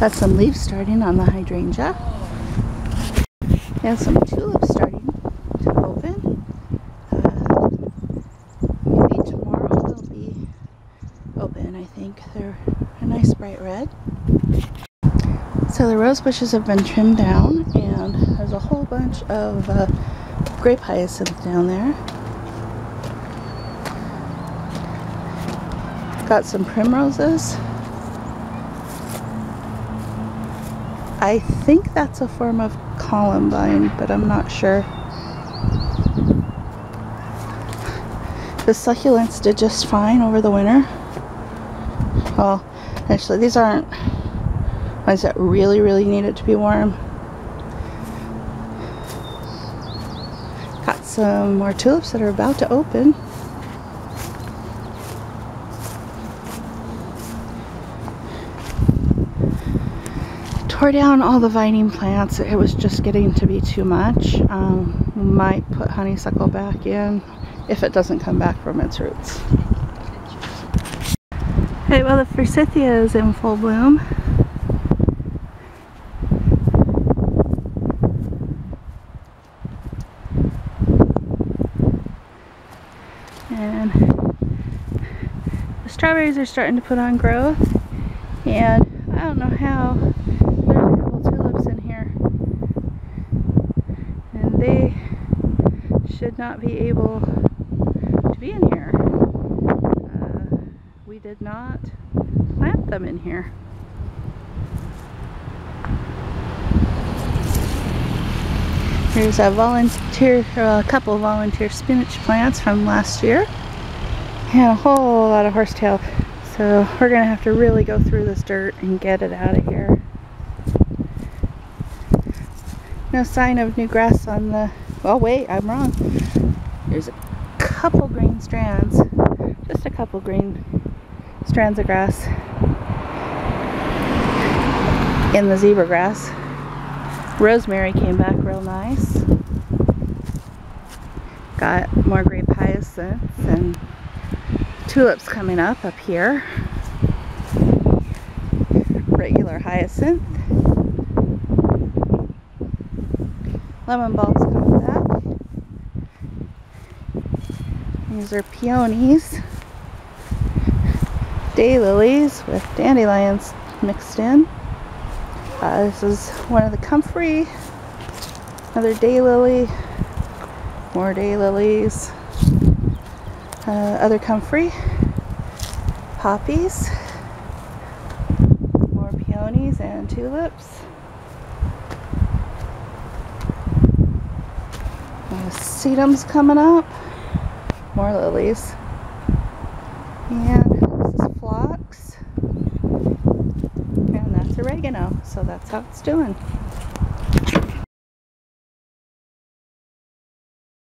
Got some leaves starting on the hydrangea. And some tulips starting to open. Uh, maybe tomorrow they'll be open, I think. They're a nice bright red. So the rose bushes have been trimmed down and there's a whole bunch of uh, grape hyacinth down there. Got some primroses. I think that's a form of columbine, but I'm not sure. The succulents did just fine over the winter. Well, actually these aren't ones that really, really need it to be warm. Got some more tulips that are about to open. Tore down all the vining plants. It was just getting to be too much. Um, might put honeysuckle back in if it doesn't come back from its roots. Okay, well the forsythia is in full bloom. And the strawberries are starting to put on growth. And I don't know how, there's a couple tulips in here. And they should not be able to be in here. Uh, we did not plant them in here. Here's a volunteer, a couple volunteer spinach plants from last year. And a whole lot of horsetail. So we're gonna have to really go through this dirt and get it out of here. No sign of new grass on the, oh wait, I'm wrong. There's a couple green strands, just a couple green strands of grass in the zebra grass. Rosemary came back real nice. Got more grape hyacinths and tulips coming up up here. Regular hyacinth. Lemon balms coming back. These are peonies. Daylilies with dandelions mixed in. Uh, this is one of the comfrey, another daylily, more daylilies, uh, other comfrey, poppies, more peonies and tulips. Sedums coming up, more lilies, and this is phlox And that's oregano. So that's how it's doing.